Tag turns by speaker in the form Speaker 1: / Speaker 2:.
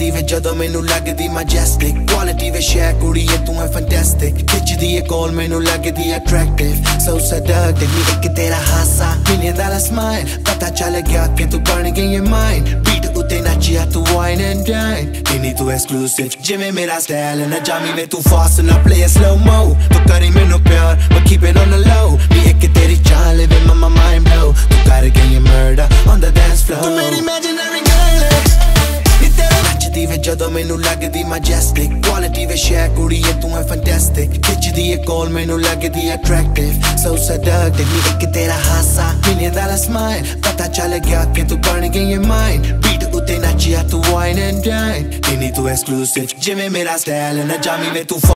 Speaker 1: ਨੱਚਦੀ ਵੇ ਜਦੋਂ ਮੈਨੂੰ ਲੱਗਦੀ ਮੈਜੈਸਟਿਕ ਕੁਆਲਿਟੀ ਵੇ ਸ਼ੈ ਕੁੜੀ ਤੂੰ ਐ ਫੈਂਟੈਸਟਿਕ ਖਿੱਚਦੀ ਏ ਕੋਲ, ਮੈਨੂੰ ਲੱਗਦੀ ਅਟਰੈਕਟਿਵ ਸੋ ਸੈਡਕਟਿਵ ਨੀ ਇੱਕ ਤੇਰਾ ਹਾਸਾ ਮਿਲੀਅਨ ਡਾਲਰ ਸਮਾਈਲ ਪਤਾ ਚੱਲ ਗਿਆ ਕਿ ਤੂੰ ਬਣ ਗਈ ਏ ਮਾਈਨ ਬੀਟ ਉਤੇ ਨੱਚਿਆ, ਤੂੰ ਵਾਈਨ ਐਂਡ ਡਾਈਨ ਇਨੀ ਤੂੰ ਐਕਸਕਲੂਸਿਵ ਜਿਵੇਂ ਮੇਰਾ ਸਟਾਈਲ ਨਾ ਜਾਮੀ ਵੇ ਤੂੰ ਫਾਸਟ ਨਾ ਪਲੇ ਸਲੋ ਮੋ ਜਦੋਂ ਮੈਨੂੰ ਲੱਗਦੀ ਮੈਜੈਸਟਿਕ ਕੁਆਲਿਟੀ ਵੇ ਸ਼ੈ ਕੁੜੀ ਤੂੰ ਐ ਫੈਂਟੈਸਟਿਕ ਖਿੱਚਦੀ ਏ ਕੋਲ ਮੈਨੂੰ ਲੱਗਦੀ ਅਟਰੈਕਟਿਵ ਸੋ ਸੈਡਕਟਿਵ ਨੀ ਇੱਕ ਤੇਰਾ ਹਾਸਾ। ਮਿਲੀਅਨ ਡਾਲਰ ਸਮਾਈਲ ਪਤਾ ਚੱਲ ਗਿਆ ਕਿ ਤੂੰ ਬਣ ਗਈ ਏ ਮਾਈਨ ਬੀਟ ਉਤੇ ਨੱਚਿਆ, ਤੂੰ ਵਾਈਨ ਐਂਡ ਡਾਈਨ ਇਨੀ ਤੂੰ ਐਕਸਕਲੂਸਿਵ ਜਿਵੇਂ ਮੇਰਾ ਸਟਾਈਲ ਨਾ ਜਾਮੀ ਵੇ ਤੂੰ